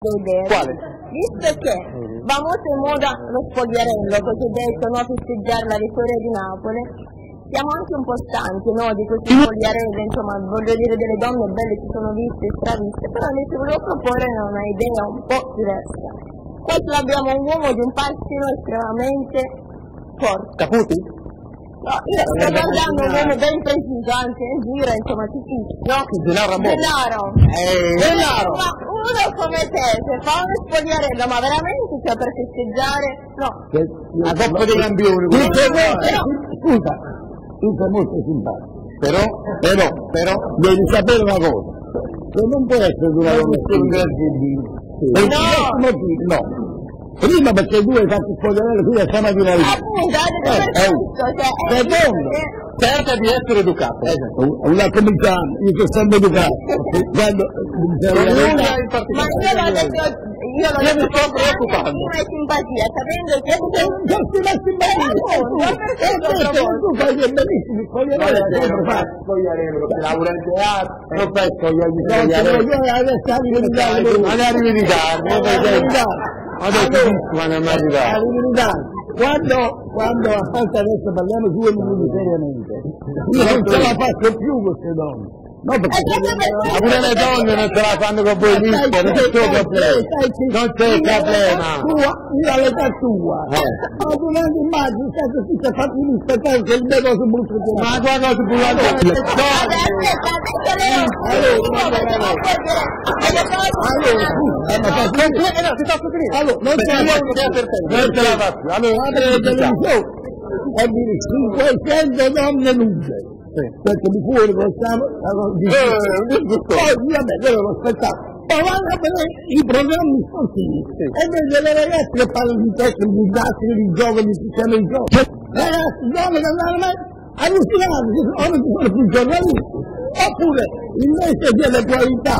Quale? Visto che va molto in moda lo spogliarello, cosiddetto, no, festeggiare la vittoria di Napoli, siamo anche un po' stanchi no, di questi spogliarelli, insomma, voglio dire delle donne belle ci sono viste e straviste, però invece volevo proporre una idea un po' diversa. Qua ce l'abbiamo un uomo di un passino estremamente forte. Caputi? No, io sto guardando un uomo ben preciso, anche in giro, insomma, ci fisso, no? Gennaro Ramon. Gennaro. Eh, Gennaro! Uno come te, se fa uno spogliarello, ma veramente cioè per festeggiare? No. La Coppa dei Campioni. Tu sei quello- molto, scusa, tu sei molto simpatico, Però, però, però, devi sapere una cosa, che non può essere una incredibile. Per No. no. Prima perché tu hai fatto spogliarello qui a stamattina lì. Appunto, Eh, per eh. questo, cioè, è- Secondo. È- cerca di essere educato. Esatto, una cominciamo, io sono sempre educato. Quando Non nulla in Ma io l'ho particolare. detto, io l'ho Io mi detto sto preoccupando. massima simpatia, sapendo che Giusto ma simpatia, e tu fai dei bellissimi spogliarelli, sempre fatto. Spogliarello, che lavora in teatro, non fai Italia. Magari in ritardo, Eh, arrivi in Italia. Adesso ma non è mai arrivato. Italia. Quando, quando aspetta adesso parliamo due minuti seriamente, io non ce la faccio più queste donne. No, perché Ma pure le donne non ce la fanno con voi liste, non c'è il problema. Non c'è il problema. Io all'età tua. Eh. Ma tu non ti immagini, sai che ti sei fatto un spettacolo che il dedo si butta giù. Ma aspetta, adesso lei Allora, Eh. Allora, non ce la faccio te, non ce la faccio. Allora, la televisione e dici 500 donne nude. Perché di fuori possiamo... Eh. Poi, vabbè, quello è lo spettacolo. Poi vanno a vedere i programmi sportivi e vedi le ragazze che parlano di tecniche, di didattica, di gioco, di sistema di gioco. Ragazzi, donne che andranno mai allucinati, ora ci sono più giornalisti. Oppure, invece delle qualità,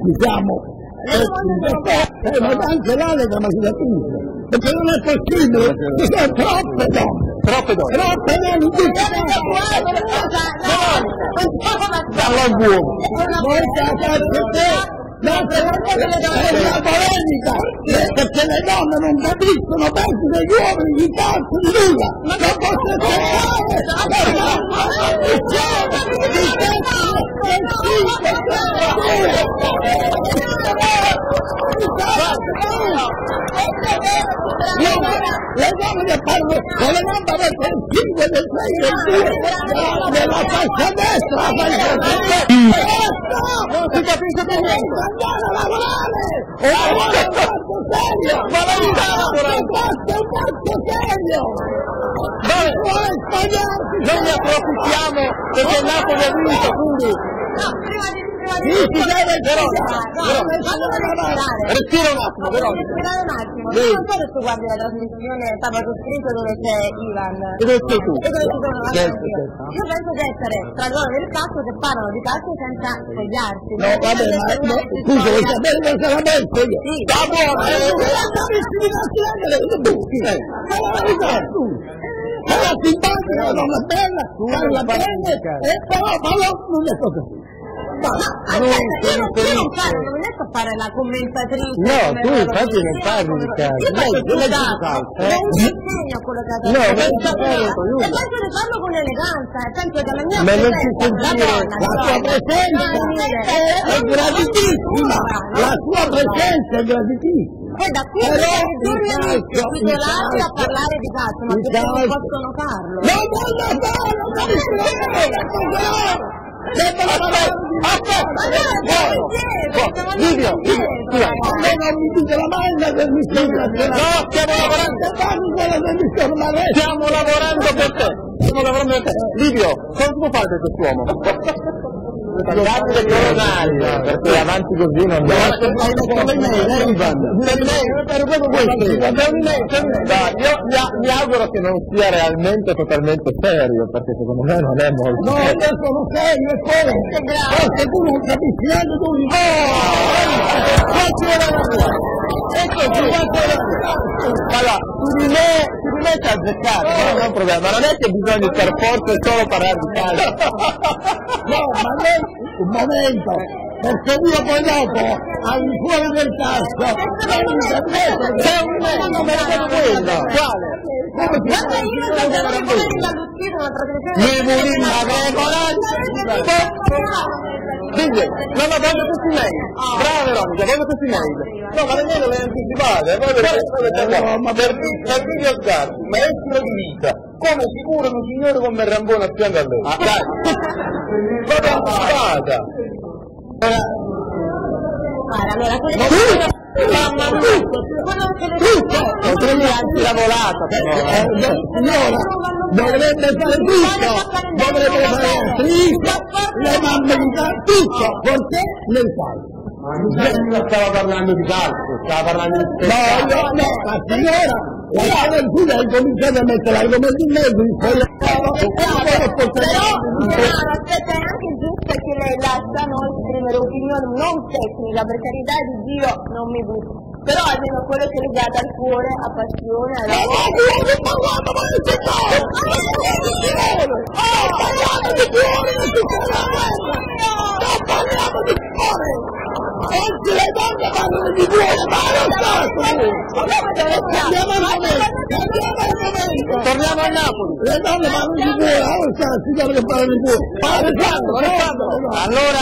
diciamo, eh, ma anche l'altra magistratrice, perché non è possibile, ci sono troppe donne, Troppe donne. troppe donne, tutte Dall'uomo. noi siamo te, ma per la polemica, perché le donne non capiscono peggio degli uomini di calcio di nulla, non posso le parlano con le gambe verso il 5 del 6 del 2 della fascia destra la fascia destra non si capisce più niente andare a lavorare e lavorare è un fatto serio ma la vita è un fatto serio vuoi sbagliarsi noi ne approfittiamo perché il Napoli ha vinto, quindi No, prima di prima Sì, si deve respirare. respira un attimo, però. Fammi respirare un attimo. Io non so se tu guardi la trasmissione sabato scritto dove c'è Ivan. E dove sei tu? E dove ci sono la Certo, io. certo. Penso di essere tra loro del calcio che parlano di calcio senza spogliarsi. no vabbè ma no, scusa vuoi sapere cosa la penso io Sì, va buono. Tu. Era simpatica, una donna bella, parla bene, e però, ma no, non è così. Ma io non, io non parlo, non riesco a fare la commentatrice. No, tu infatti non Io parli di calcio. Io faccio eh? non mi insegno quello che ha detto. No, non ti che- parlo, E penso che parlo con eleganza, e penso che la mia Ma non ti sentire la sua presenza è graditissima, la sua presenza è graditissima. Poi da qui il giornalisti titolati a parlare di calcio, ma perché non possono farlo? Non voglio farlo, capisci? Non voglio andati Livio. Livio, me non mi dice la mai la trasmissione nazionale. No, stiamo lavorando. Stiamo lavorando per te. Stiamo lavorando per te. Livio, cosa fare per quest'uomo? Pagati del coronario, perché avanti così non come me, eh, Ivan. Per me, per proprio questo. Per me, per me. Io mi, mi auguro che non sia realmente totalmente serio, perché secondo me non è molto No, io sono serio e poi, forse tu non capisci neanche tu di Quanti erano? Ecco, su quanti erano? Allora, su di me, c'è azzeccato, non è un problema, ma non è che bisogna per forza solo parlare di calcio. No, ma lei, un momento, perché io poi dopo al fuori del tasto C'è un lo dico quello. Quale? Guarda, io non devo rimanere dall'uscita una trasmissione. Mi mulino agricola. Digli, no, no, voglio questi mail. Brava Veronica, voglio questi mail. No, ma nemmeno le anticipate, voi perché ma per per video scarsi, maestro di vita, come sicuro un signore come Rambone a fianco a lei. Ah, dai. Proprio anticipata. Allora, quelle Mamma mia, Non prendi l'antilavolata, però. Eh, signora dovrebbe fare tutto dovrebbe fare la sinistra le mamme di calcio tutto lei fa Non stava parlando di calcio, stava parlando di no no no la signora la figlio ha cominciato a mettere l'argomento in mezzo in quello Però, Milano, aspetta, è anche giusto che lei lascia noi esprimere opinione non tecnica, per carità di Dio non mi butto, però almeno quello che è legato al cuore, a passione, alla... Oggi le donne parlano di cuore, ma lo Stato! Andiamo! Torniamo a Napoli. Le donne parlano di cuore, ma Stato, si deve parlare di Alessandro, Alessandro. Allora